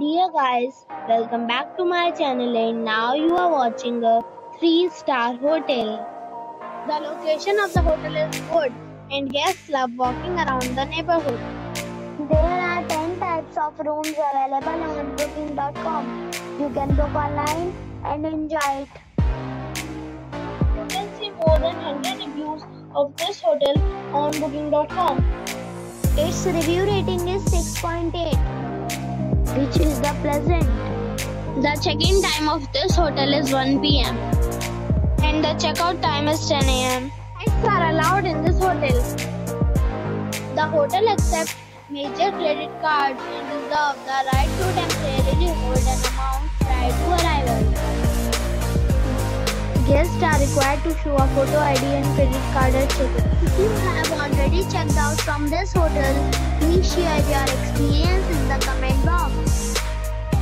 Dear guys, welcome back to my channel and now you are watching a 3-star hotel. The location of the hotel is good and guests love walking around the neighborhood. There are 10 types of rooms available on booking.com. You can book online and enjoy it. You can see more than 100 reviews of this hotel on booking.com. Its review rating is 6.8, which pleasant. The check-in time of this hotel is 1 pm and the checkout time is 10 am. Pets are allowed in this hotel. The hotel accepts major credit cards and reserves the right to temporarily hold an amount prior to arrival. Guests are required to show a photo ID and credit card at check-in. If you have already checked out from this hotel, please share your experience in the comment box.